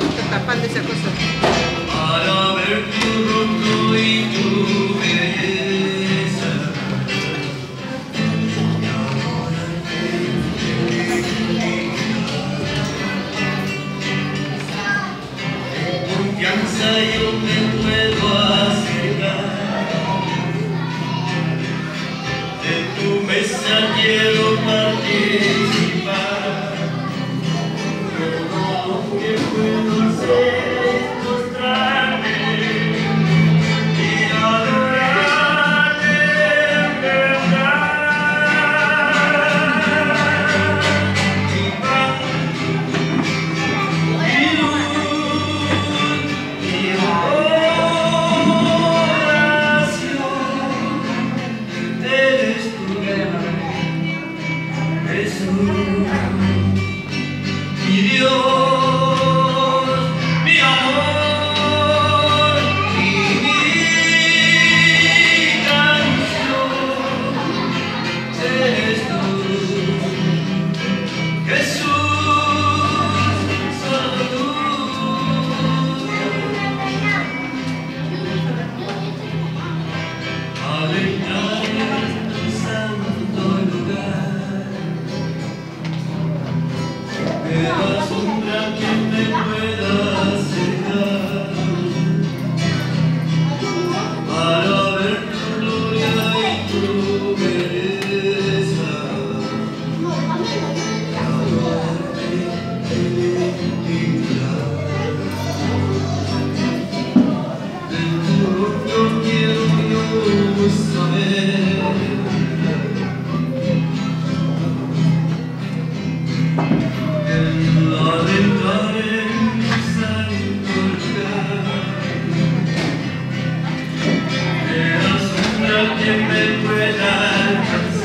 Está tapando esa cosa. para ver tu rostro y tu belleza. Te confianza yo me puedo acercar. De tu mesa quiero Hallelujah. que me pueda